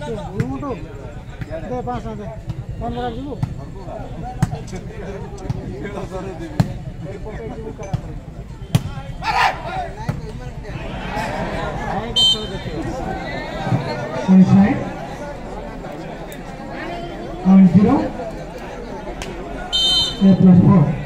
यूं तो दे पास दे कौन बड़ा जीव Inside and zero, a plus four.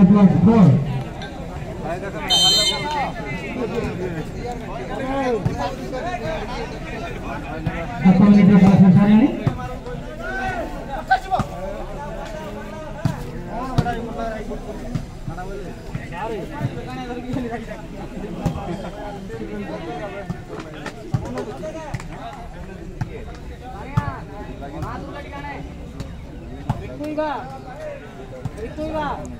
the black ball. Upon the black ball, Sarani. Ritunga! Ritunga!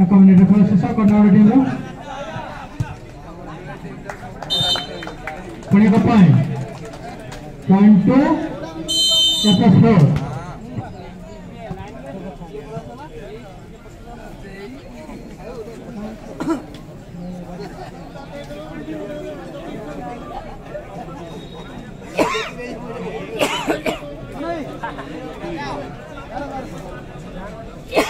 accommodated for Sisa Kodnavada team lo. point. Point two. Chapter four.